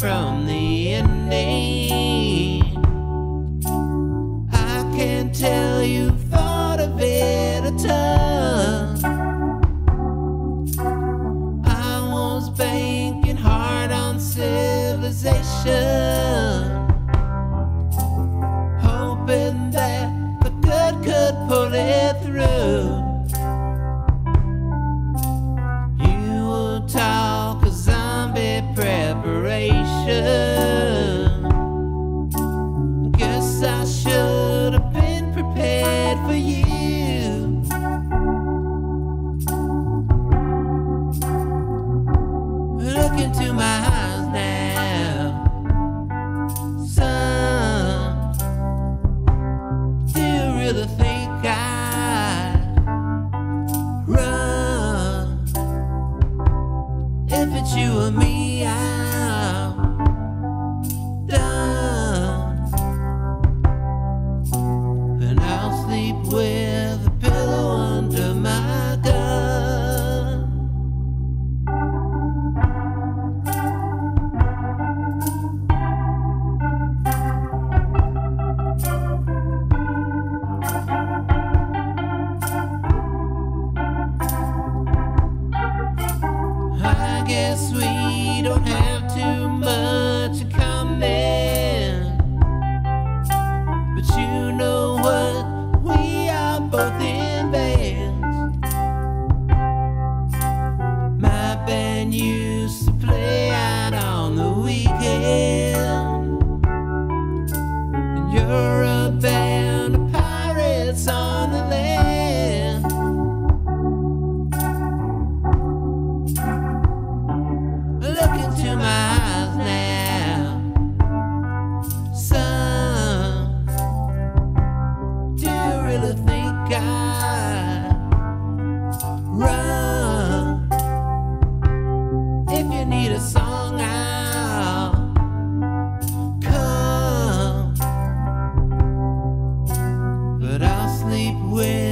from the ending. I can tell you thought of it a ton. I was banking hard on civilization. into my eyes now. and sleep with.